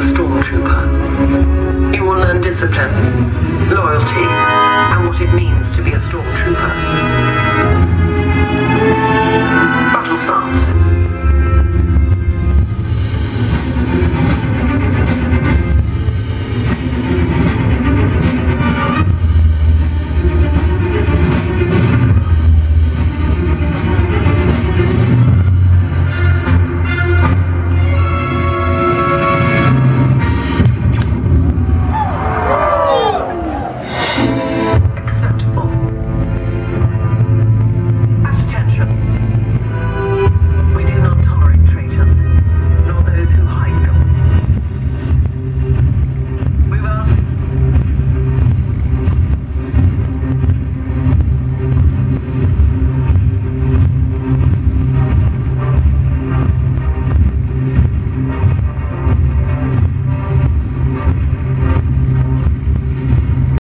a stormtrooper. You will learn discipline, loyalty, and what it means to be a stormtrooper.